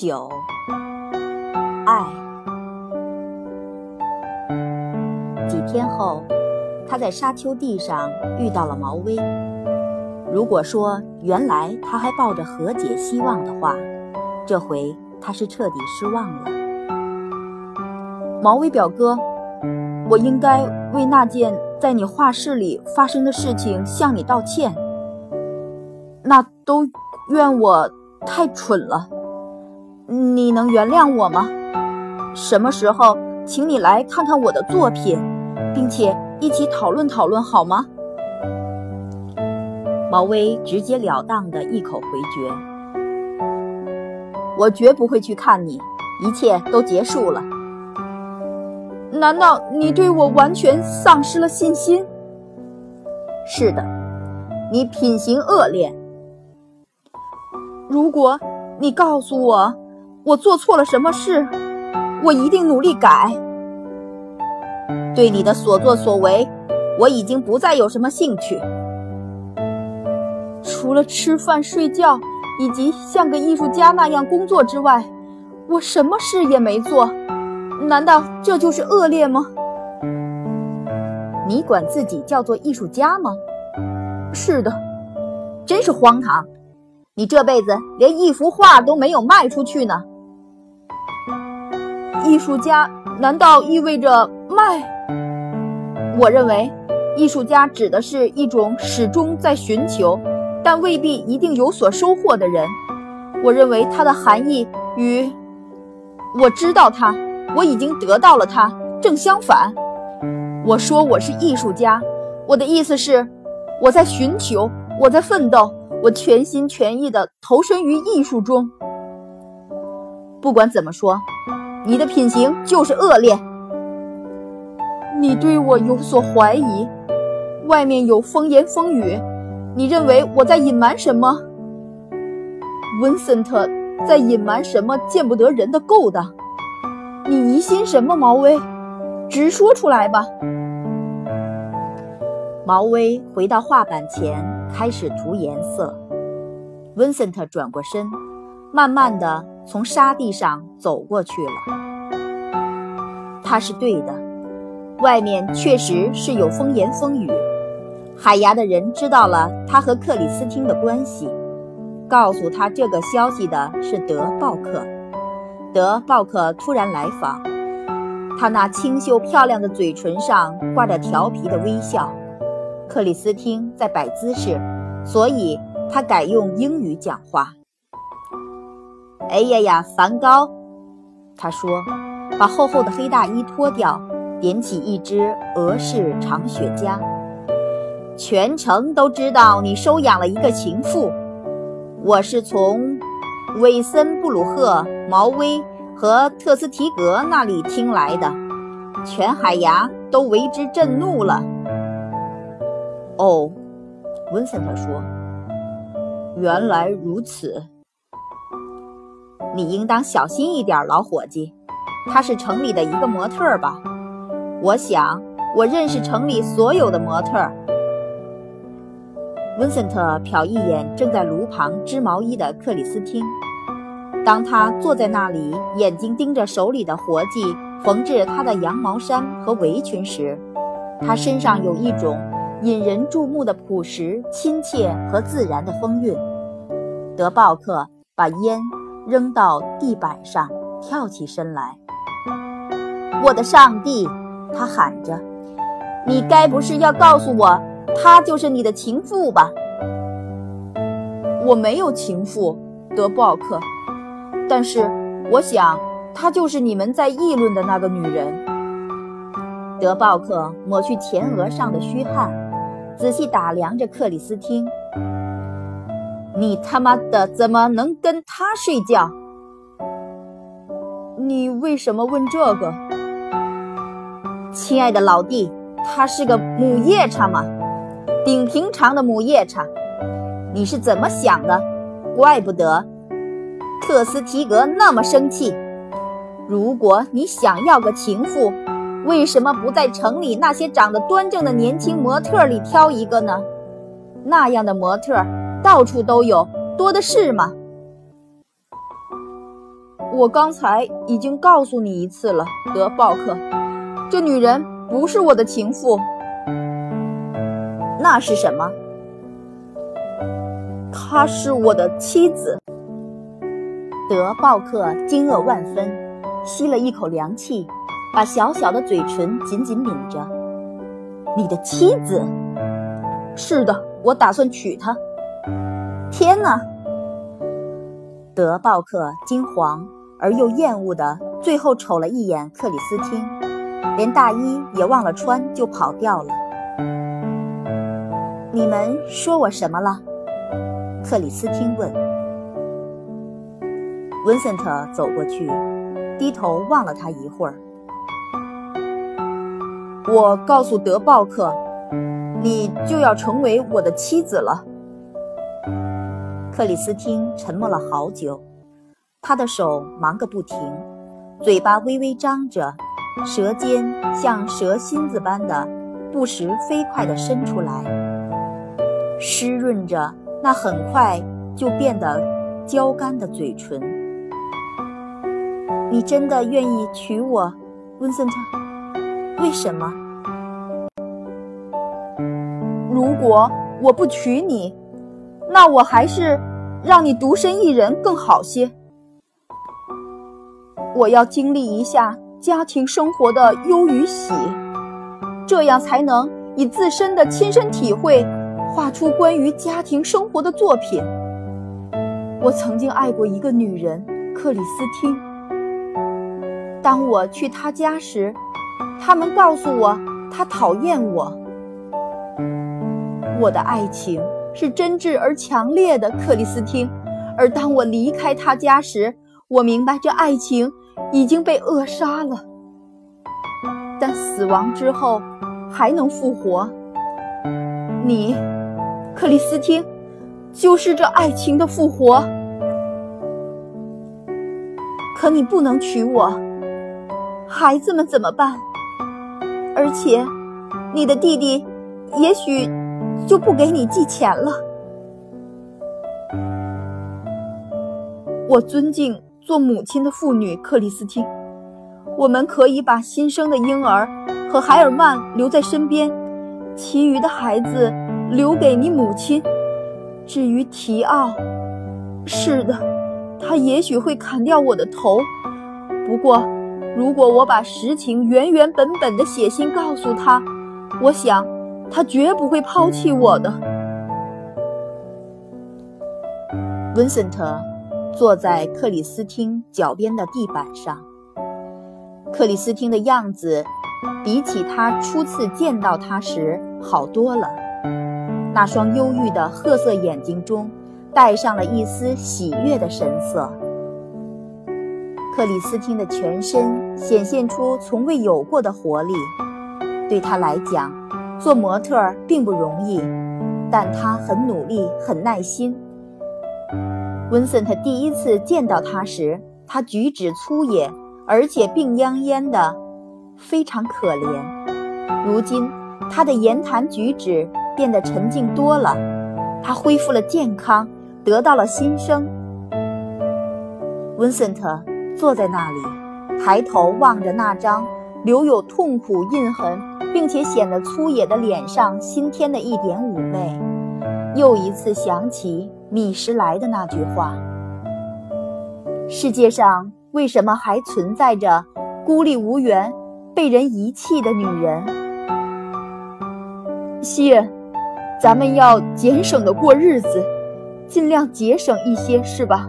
九，爱。几天后，他在沙丘地上遇到了毛威。如果说原来他还抱着和解希望的话，这回他是彻底失望了。毛威表哥，我应该为那件在你画室里发生的事情向你道歉。那都怨我太蠢了。你能原谅我吗？什么时候请你来看看我的作品，并且一起讨论讨论好吗？毛威直截了当的一口回绝：“我绝不会去看你，一切都结束了。”难道你对我完全丧失了信心？是的，你品行恶劣。如果你告诉我。我做错了什么事？我一定努力改。对你的所作所为，我已经不再有什么兴趣。除了吃饭睡觉，以及像个艺术家那样工作之外，我什么事也没做。难道这就是恶劣吗？你管自己叫做艺术家吗？是的，真是荒唐！你这辈子连一幅画都没有卖出去呢。艺术家难道意味着卖？我认为，艺术家指的是一种始终在寻求，但未必一定有所收获的人。我认为它的含义与我知道它，我已经得到了它正相反。我说我是艺术家，我的意思是，我在寻求，我在奋斗，我全心全意地投身于艺术中。不管怎么说。你的品行就是恶劣。你对我有所怀疑，外面有风言风语，你认为我在隐瞒什么？文森特在隐瞒什么见不得人的勾当？你疑心什么，毛威？直说出来吧。毛威回到画板前，开始涂颜色。文森特转过身，慢慢的。从沙地上走过去了，他是对的，外面确实是有风言风语。海牙的人知道了他和克里斯汀的关系，告诉他这个消息的是德鲍克。德鲍克突然来访，他那清秀漂亮的嘴唇上挂着调皮的微笑。克里斯汀在摆姿势，所以他改用英语讲话。哎呀呀，梵高，他说，把厚厚的黑大衣脱掉，点起一支俄式长雪茄。全城都知道你收养了一个情妇。我是从韦森布鲁赫、毛威和特斯提格那里听来的，全海牙都为之震怒了。哦，文森特说，原来如此。你应当小心一点，老伙计。他是城里的一个模特吧？我想我认识城里所有的模特。温森特瞟一眼正在炉旁织毛衣的克里斯汀。当他坐在那里，眼睛盯着手里的活计缝制他的羊毛衫和围裙时，他身上有一种引人注目的朴实、亲切和自然的风韵。德鲍克把烟。扔到地板上，跳起身来。我的上帝！他喊着：“你该不是要告诉我，她就是你的情妇吧？”我没有情妇，德鲍克。但是我想，她就是你们在议论的那个女人。德鲍克抹去前额上的虚汗，仔细打量着克里斯汀。你他妈的怎么能跟他睡觉？你为什么问这个，亲爱的老弟？他是个母夜叉嘛，顶平常的母夜叉。你是怎么想的？怪不得特斯提格那么生气。如果你想要个情妇，为什么不在城里那些长得端正的年轻模特里挑一个呢？那样的模特。到处都有，多的是嘛。我刚才已经告诉你一次了，德鲍克，这女人不是我的情妇。那是什么？她是我的妻子。德鲍克惊愕万分，吸了一口凉气，把小小的嘴唇紧紧抿着。你的妻子？是的，我打算娶她。天哪！德鲍克惊惶而又厌恶的，最后瞅了一眼克里斯汀，连大衣也忘了穿就跑掉了。你们说我什么了？克里斯汀问。文森特走过去，低头望了他一会儿。我告诉德鲍克，你就要成为我的妻子了。克里斯汀沉默了好久，他的手忙个不停，嘴巴微微张着，舌尖像蛇心子般的不时飞快地伸出来，湿润着那很快就变得焦干的嘴唇。你真的愿意娶我，温森特？为什么？如果我不娶你，那我还是让你独身一人更好些。我要经历一下家庭生活的忧与喜，这样才能以自身的亲身体会画出关于家庭生活的作品。我曾经爱过一个女人，克里斯汀。当我去她家时，他们告诉我她讨厌我。我的爱情是真挚而强烈的，克里斯汀。而当我离开他家时，我明白这爱情已经被扼杀了。但死亡之后还能复活。你，克里斯汀，就是这爱情的复活。可你不能娶我，孩子们怎么办？而且，你的弟弟，也许。就不给你寄钱了。我尊敬做母亲的妇女克里斯汀，我们可以把新生的婴儿和海尔曼留在身边，其余的孩子留给你母亲。至于提奥，是的，他也许会砍掉我的头。不过，如果我把实情原原本本的写信告诉他，我想。他绝不会抛弃我的。文森特坐在克里斯汀脚边的地板上。克里斯汀的样子比起他初次见到他时好多了，那双忧郁的褐色眼睛中带上了一丝喜悦的神色。克里斯汀的全身显现出从未有过的活力，对他来讲。做模特并不容易，但他很努力，很耐心。温森特第一次见到他时，他举止粗野，而且病怏怏的，非常可怜。如今，他的言谈举止变得沉静多了，他恢复了健康，得到了新生。温森特坐在那里，抬头望着那张留有痛苦印痕。并且显得粗野的脸上新添的一点妩媚，又一次想起米什莱的那句话：“世界上为什么还存在着孤立无援、被人遗弃的女人？”西，咱们要节省的过日子，尽量节省一些，是吧？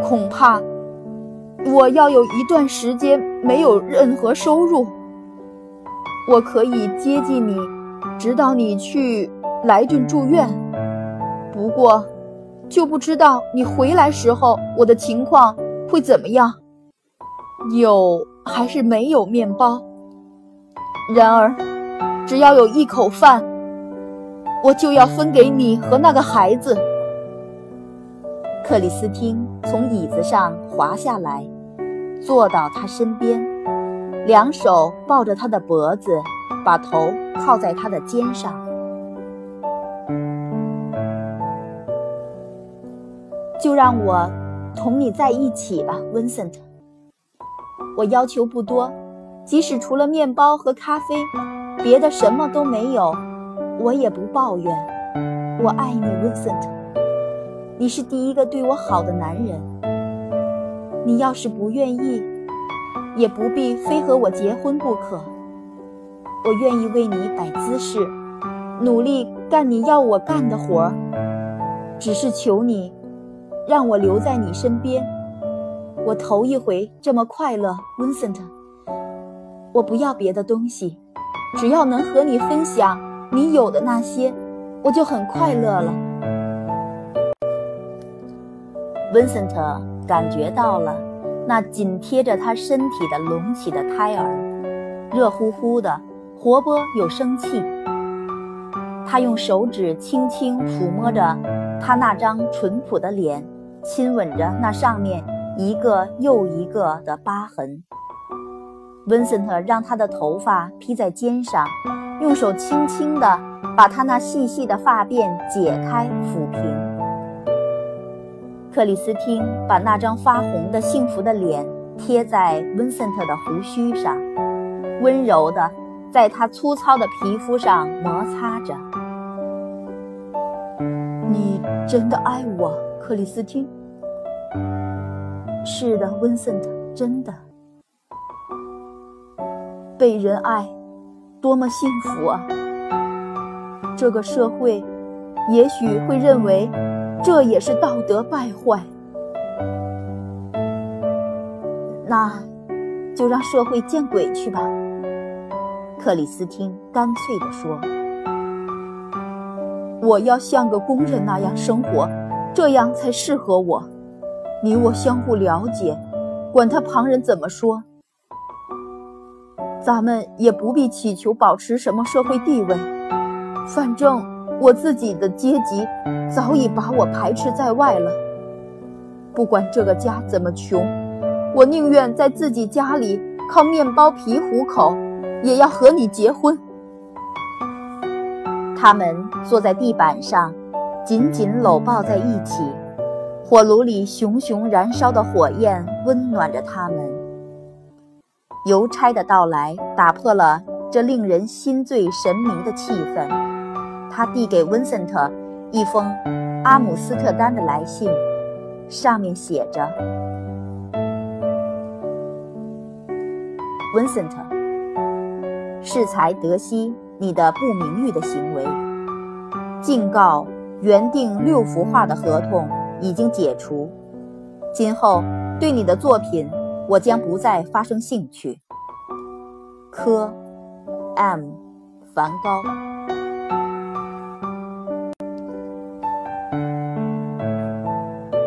恐怕我要有一段时间没有任何收入。我可以接近你，直到你去莱顿住院。不过，就不知道你回来时候我的情况会怎么样，有还是没有面包。然而，只要有一口饭，我就要分给你和那个孩子。克里斯汀从椅子上滑下来，坐到他身边。两手抱着他的脖子，把头靠在他的肩上。就让我同你在一起吧，Vincent。我要求不多，即使除了面包和咖啡，别的什么都没有，我也不抱怨。我爱你，Vincent。你是第一个对我好的男人。你要是不愿意，也不必非和我结婚不可。我愿意为你摆姿势，努力干你要我干的活儿。只是求你，让我留在你身边。我头一回这么快乐，Vincent。我不要别的东西，只要能和你分享你有的那些，我就很快乐了。Vincent 感觉到了那紧贴着他身体的隆起的胎儿，热乎乎的，活泼有生气。他用手指轻轻抚摸着他那张淳朴的脸，亲吻着那上面一个又一个的疤痕。温森特让他的头发披在肩上，用手轻轻地把他那细细的发辫解开抚平。克里斯汀把那张发红的幸福的脸贴在温森特的胡须上，温柔地在他粗糙的皮肤上摩擦着。你真的爱我，克里斯汀？是的，温森特，真的。被人爱，多么幸福啊！这个社会，也许会认为，这也是道德败坏。那，就让社会见鬼去吧。克里斯汀干脆地说。我要像个工人那样生活，这样才适合我。你我相互了解，管他旁人怎么说，咱们也不必祈求保持什么社会地位。反正我自己的阶级早已把我排斥在外了。不管这个家怎么穷，我宁愿在自己家里靠面包皮糊口，也要和你结婚。他们坐在地板上，紧紧搂抱在一起。火炉里熊熊燃烧的火焰温暖着他们。邮差的到来打破了这令人心醉神迷的气氛。他递给温森特一封阿姆斯特丹的来信，上面写着：“温森特，适才得悉。”你的不名誉的行为，敬告原定六幅画的合同已经解除，今后对你的作品我将不再发生兴趣。科，M，梵高。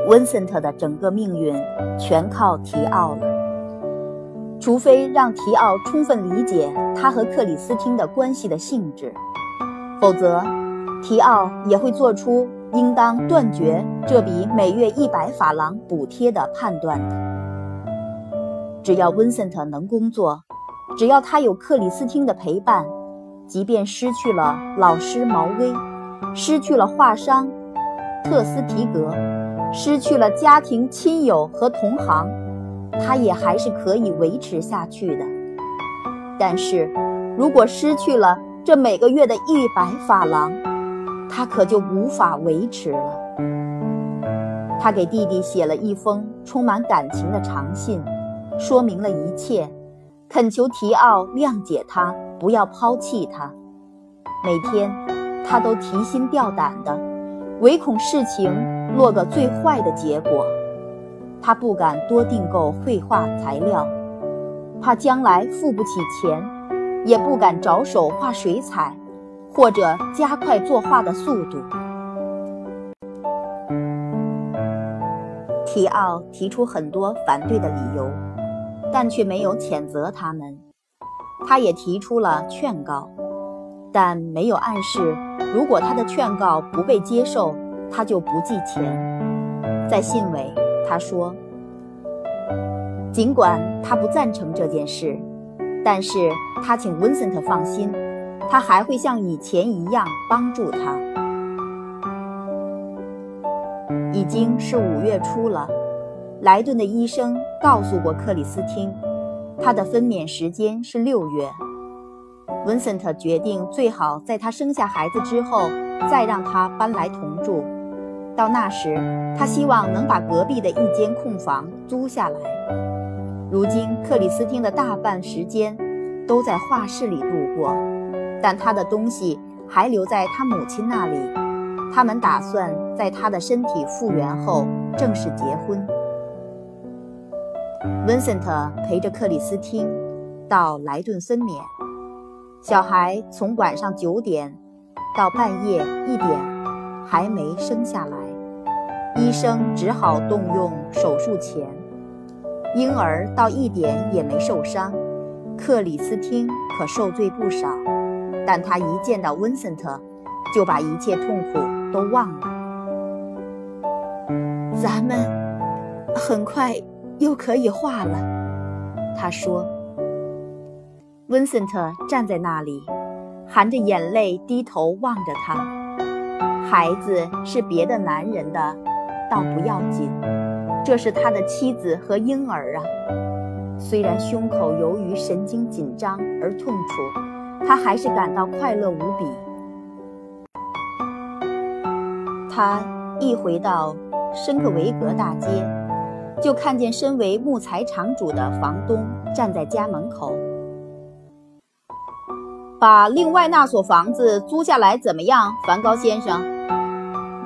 温森特的整个命运全靠提奥了。除非让提奥充分理解他和克里斯汀的关系的性质，否则，提奥也会做出应当断绝这笔每月一百法郎补贴的判断的。只要温森特能工作，只要他有克里斯汀的陪伴，即便失去了老师毛威，失去了画商特斯提格，失去了家庭亲友和同行。他也还是可以维持下去的，但是，如果失去了这每个月的一百法郎，他可就无法维持了。他给弟弟写了一封充满感情的长信，说明了一切，恳求提奥谅解他，不要抛弃他。每天，他都提心吊胆的，唯恐事情落个最坏的结果。他不敢多订购绘画材料，怕将来付不起钱；也不敢着手画水彩，或者加快作画的速度。提奥提出很多反对的理由，但却没有谴责他们。他也提出了劝告，但没有暗示，如果他的劝告不被接受，他就不寄钱。在信尾。他说：“尽管他不赞成这件事，但是他请温森特放心，他还会像以前一样帮助他。”已经是五月初了，莱顿的医生告诉过克里斯汀，她的分娩时间是六月。文森特决定最好在她生下孩子之后再让她搬来同住。到那时，他希望能把隔壁的一间空房租下来。如今，克里斯汀的大半时间都在画室里度过，但他的东西还留在他母亲那里。他们打算在他的身体复原后正式结婚。文森特陪着克里斯汀到莱顿分娩，小孩从晚上九点到半夜一点还没生下来。医生只好动用手术钳，婴儿到一点也没受伤，克里斯汀可受罪不少。但他一见到温森特，就把一切痛苦都忘了。咱们很快又可以画了，他说。温森特站在那里，含着眼泪低头望着他。孩子是别的男人的。倒不要紧，这是他的妻子和婴儿啊。虽然胸口由于神经紧张而痛楚，他还是感到快乐无比。他一回到申克维格大街，就看见身为木材厂主的房东站在家门口。把另外那所房子租下来怎么样，梵高先生？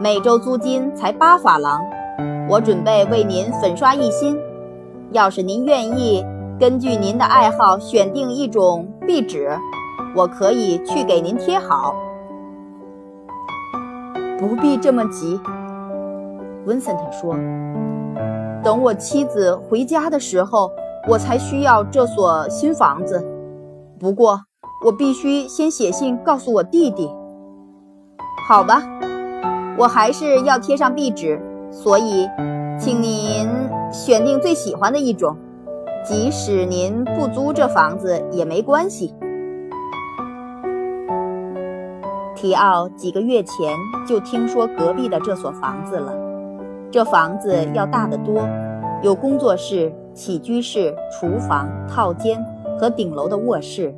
每周租金才八法郎，我准备为您粉刷一新。要是您愿意，根据您的爱好选定一种壁纸，我可以去给您贴好。不必这么急，文森特说。等我妻子回家的时候，我才需要这所新房子。不过，我必须先写信告诉我弟弟。好吧。我还是要贴上壁纸，所以，请您选定最喜欢的一种，即使您不租这房子也没关系。提奥几个月前就听说隔壁的这所房子了，这房子要大得多，有工作室、起居室、厨房、套间和顶楼的卧室。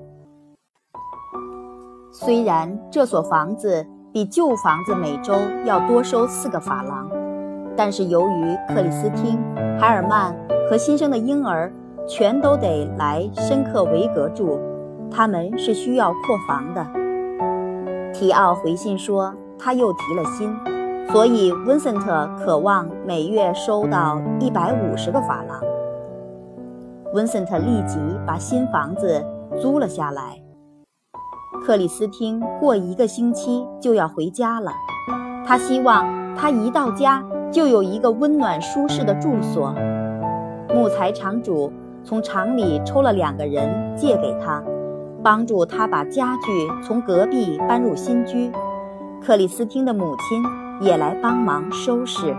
虽然这所房子。比旧房子每周要多收四个法郎，但是由于克里斯汀、海尔曼和新生的婴儿全都得来申克维格住，他们是需要扩房的。提奥回信说他又提了薪，所以温森特渴望每月收到一百五十个法郎。温森特立即把新房子租了下来。克里斯汀过一个星期就要回家了，他希望他一到家就有一个温暖舒适的住所。木材厂主从厂里抽了两个人借给他，帮助他把家具从隔壁搬入新居。克里斯汀的母亲也来帮忙收拾。